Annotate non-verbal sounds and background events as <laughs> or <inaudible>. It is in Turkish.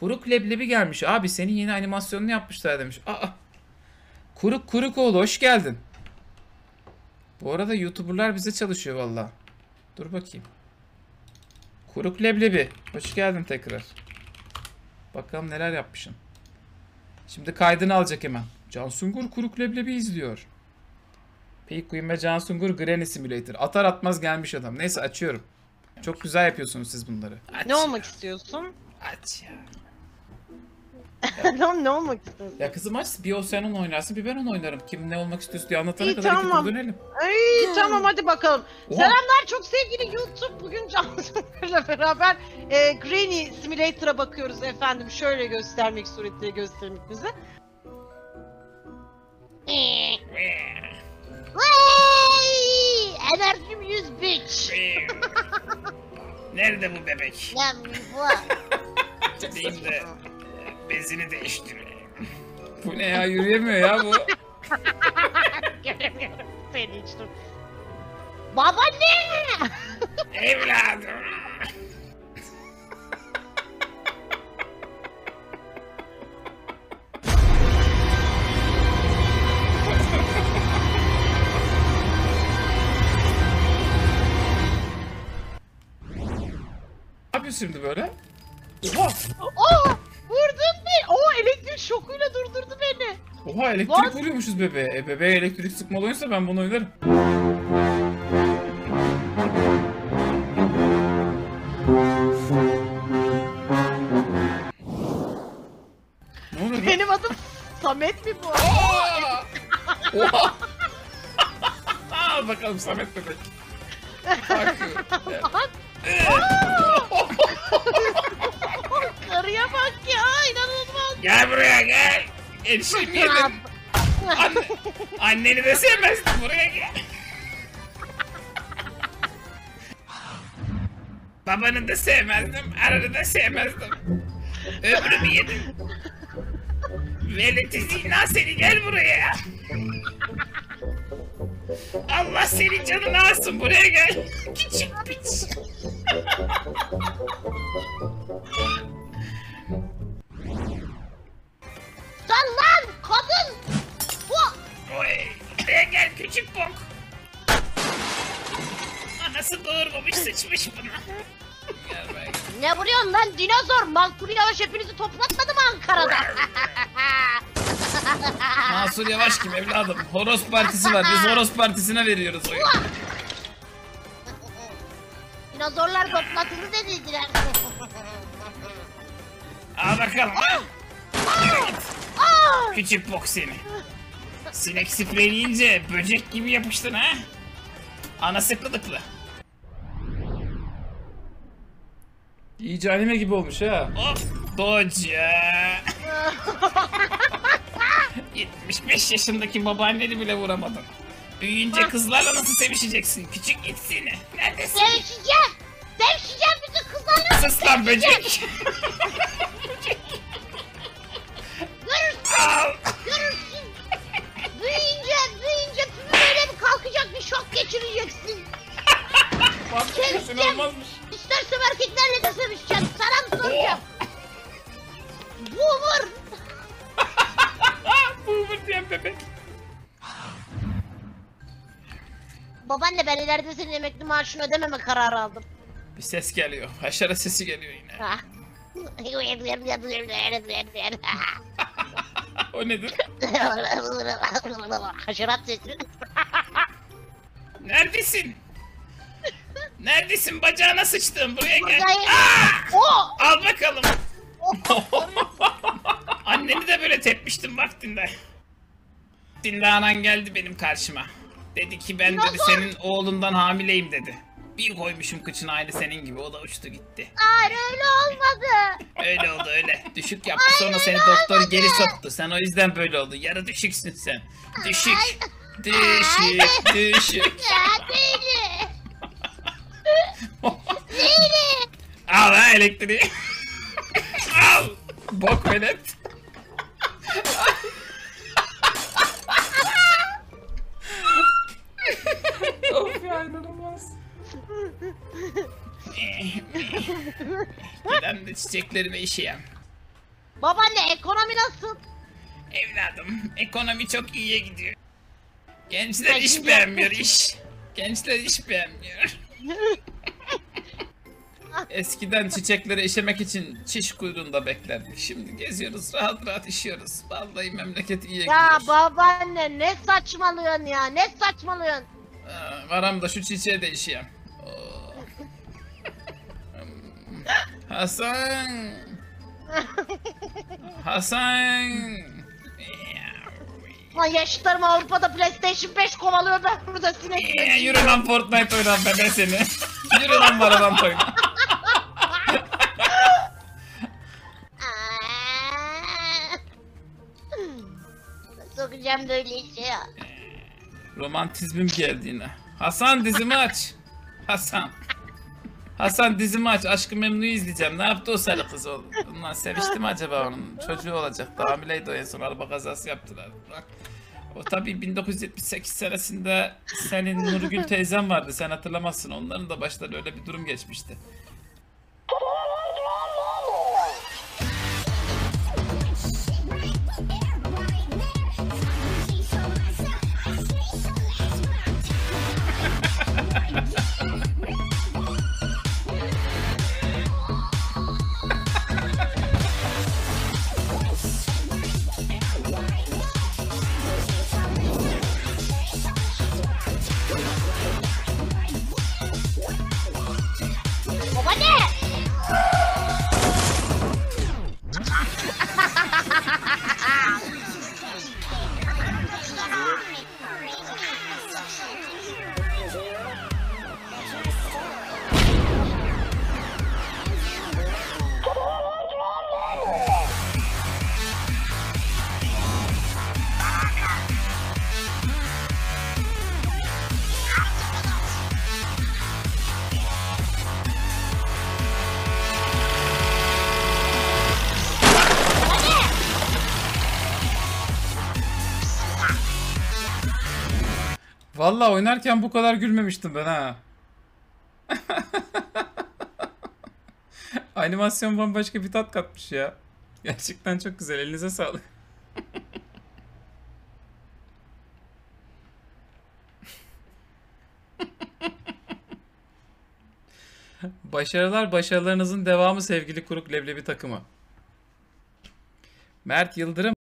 Kuruk leblebi gelmiş. Abi senin yeni animasyonunu yapmışlar demiş. Aa. Kuruk kuruk oğlu hoş geldin. Bu arada YouTuber'lar bize çalışıyor valla. Dur bakayım. Kuruk leblebi. Hoş geldin tekrar. Bakalım neler yapmışsın. Şimdi kaydını alacak hemen. Cansungur Kuruk Leblebi izliyor. Peak Queen ve Cansungur Granny Simulator. Atar atmaz gelmiş adam. Neyse açıyorum. Çok güzel yapıyorsunuz siz bunları. Aç Ne ya, olmak istiyorsun? Aç ya. Tamam <laughs> ne olmak istiyorsun? Ya kızım aç bir o sen onu oynarsın bir ben onu oynarım. Kim ne olmak istiyorsa diye anlatana İyi, kadar iki tamam. tur dönelim. Ay tamam hadi bakalım. Oha. Selamlar çok sevgili YouTube. Bugün Cansu'yla <laughs> beraber e, Granny Simulator'a bakıyoruz efendim. Şöyle göstermek suretiyle göstermek bize. Enerjim 100 bitch. Nerede bu bebek? Lan bu. <laughs> Gideyim de bezini değiştireyim. Bu ne ya yürüyemiyor ya bu. <laughs> Göremiyorum seni hiç dur. Babaanne! Evladım. Ne yapıyorsun şimdi böyle? Oha! Oo! Oo elektrik şokuyla durdurdu beni. Oha elektrik What? vuruyormuşuz bebeğe. E bebeğe elektrik sıkmalı oyunsa ben bunu oynarım. Ne oluyor lan? Benim adım Samet mi bu? Oha! Oha! Al <laughs> bakalım Samet bebek. Erişim yedim. Anne, anneni de sevmezdim buraya gel. Babanı da sevmezdim, ananı da sevmezdim. Ömrümü yedim. Veleti zina seni gel buraya. Allah senin canını alsın buraya gel. Küçük piç. Sıçmış buna. Ne vuruyorsun lan dinozor? Mansur Yavaş hepinizi toplatmadı mı Ankara'da? <laughs> Mansur Yavaş kim evladım? Horoz partisi var. Biz Horoz partisine veriyoruz oyu. Dinozorlar toplatıldı dediler. Al bakalım. git. Aa! Küçük bok seni. Sinek spreyleyince böcek gibi yapıştın ha. Anası kılıklı. İyice anime gibi olmuş ha. Of doca. 75 <laughs> yaşındaki babaanneni bile vuramadın. Büyüyünce kızlarla nasıl sevişeceksin? Küçük git seni. Neredesin? Sevişeceğim. Sevişeceğim bütün kızlarla. Sus lan böcek. Görürsün. Al. Görürsün. Büyüyünce, büyüyünce böyle bir kalkacak bir şok geçireceksin. <laughs> Kesin olmazmış. İstersem erkeklerle de sevişeceğim. Sana mı soracağım? Boomer. <laughs> Boomer diyen bebek. Babaanne ben ileride senin emekli maaşını ödememe kararı aldım. Bir ses geliyor. Haşere sesi geliyor yine. <laughs> O nedir? <laughs> Haşerat sesi. Neredesin? Neredesin? Bacağına sıçtım. Buraya gel. Aa! Al bakalım. <laughs> Anneni de böyle tepmiştim vaktinde. Vaktinde anan geldi benim karşıma. Dedi ki ben dedi senin oğlundan hamileyim dedi. Bir koymuşum kıçına aynı senin gibi o da uçtu gitti. Hayır öyle olmadı. Öyle oldu öyle. Düşük yaptı sonra seni doktor geri soktu. Sen o yüzden böyle oldu. Yarı düşüksün sen. Düşük. Düşük, düşük. Ya değilim. Al ha elektriği. <laughs> Al. Bok velet. of ya inanılmaz. Giden de çiçeklerime işeyen. Babaanne ekonomi nasıl? Evladım ekonomi çok iyiye gidiyor. Gençler iş beğenmiyor iş. Gençler iş beğenmiyor. <laughs> Eskiden çiçekleri işemek için çiş kuyruğunda beklerdik. Şimdi geziyoruz rahat rahat işiyoruz. Vallahi memleket iyiye Ya gidiyor. babaanne ne saçmalıyorsun ya ne saçmalıyorsun? Aa, Varam da şu çiçeğe de işeyem. Oo. <laughs> Hasan. <laughs> Hasan. Lan yaşıtlarım Avrupa'da PlayStation 5 kovalıyor ben burada sinek Ee, Yürü lan Fortnite oyna bebe seni. Yürü lan Valorant oyna. Sokacağım böyle işe ya. Romantizmim geldi yine. Hasan dizimi aç. Hasan. Hasan dizimi aç. Aşkı Memnu'yu izleyeceğim. Ne yaptı o sarı kız oğlum? Bundan sevişti mi acaba onun? Çocuğu olacaktı. Hamileydi o en son araba kazası yaptılar. O tabii 1978 senesinde senin Nurgül teyzen vardı. Sen hatırlamazsın. Onların da başları öyle bir durum geçmişti. Vallahi oynarken bu kadar gülmemiştim ben ha. <laughs> Animasyon bambaşka bir tat katmış ya. Gerçekten çok güzel. Elinize sağlık. <laughs> Başarılar başarılarınızın devamı sevgili Kuruk Leblebi takımı. Mert Yıldırım